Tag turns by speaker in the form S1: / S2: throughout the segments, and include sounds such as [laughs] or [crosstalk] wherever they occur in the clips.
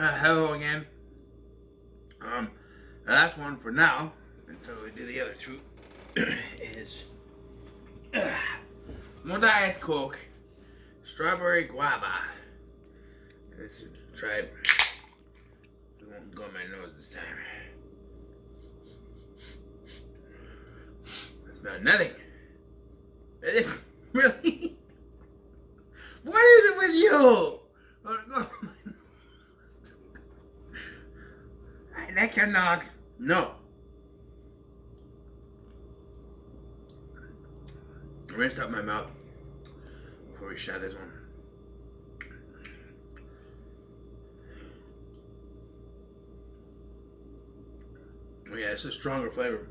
S1: Uh, hello again. Um, the last one for now, until we do the other two, [clears throat] is uh, more Diet Coke, strawberry guava. Let's try it. It won't go in my nose this time. I smell nothing. [laughs] Really? What is it with you? Your nose. No. I rinsed out my mouth before we shot this one. Oh yeah, it's a stronger flavor.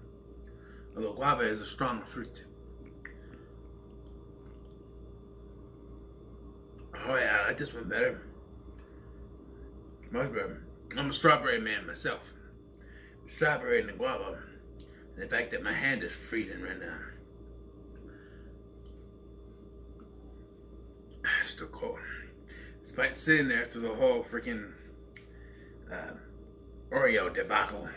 S1: Although guava is a strong fruit. Oh yeah, I like this one better. Much better. I'm a strawberry man myself. Strawberry and the guava. And the fact that my hand is freezing right now. [sighs] It's Still cold. Despite sitting there through the whole freaking uh, Oreo debacle.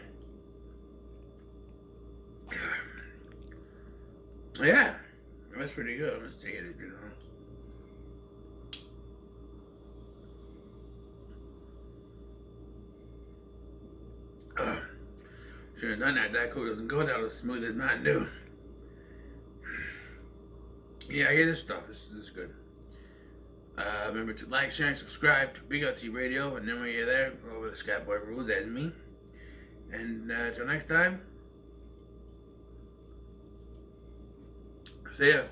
S1: [sighs] Yeah, that's pretty good. I'm just taking it, you know. Should have done that. That coat doesn't go down as smooth as mine do. [sighs] Yeah, I get this stuff. This, this is good. Uh, remember to like, share, and subscribe to Big LT Radio. And then when you're there, go over to ScottyBoyRulez as me. And uh, until next time, see ya.